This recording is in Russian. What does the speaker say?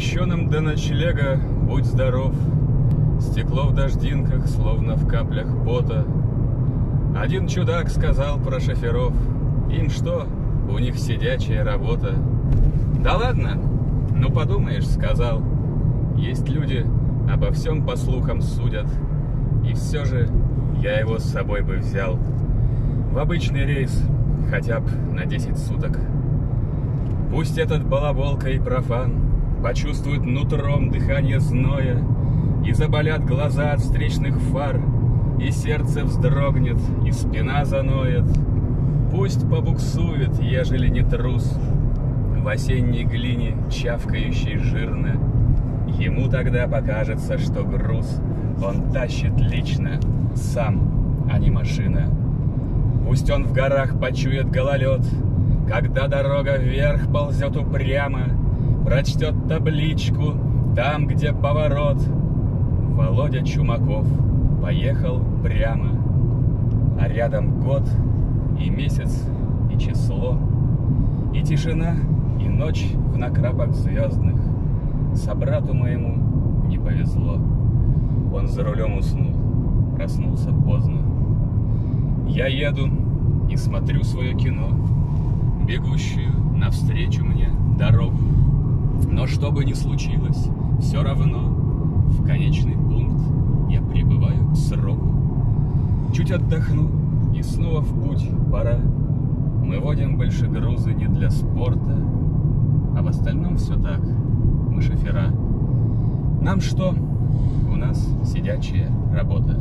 Еще нам до ночлега, будь здоров, Стекло в дождинках, словно в каплях пота. Один чудак сказал про шоферов, Им что, у них сидячая работа. Да ладно, ну подумаешь, сказал, Есть люди, обо всем по слухам судят, И все же я его с собой бы взял. В обычный рейс, хотя б на 10 суток. Пусть этот балаболка и профан Почувствует нутром дыхание зноя, И заболят глаза от встречных фар, И сердце вздрогнет, и спина заноет. Пусть побуксует, ежели не трус, В осенней глине, чавкающей жирно. Ему тогда покажется, что груз Он тащит лично, сам, а не машина. Пусть он в горах почует гололед, Когда дорога вверх ползет упрямо, Прочтет табличку там, где поворот. Володя Чумаков поехал прямо, А рядом год и месяц и число, И тишина, и ночь в накрапах звездных. Собрату моему не повезло. Он за рулем уснул, проснулся поздно. Я еду и смотрю свое кино, Бегущую навстречу мне дорогу. Но что бы ни случилось, все равно В конечный пункт я прибываю к сроку. Чуть отдохну, и снова в путь пора. Мы водим больше грузы не для спорта, А в остальном все так, мы шофера. Нам что? У нас сидячая работа.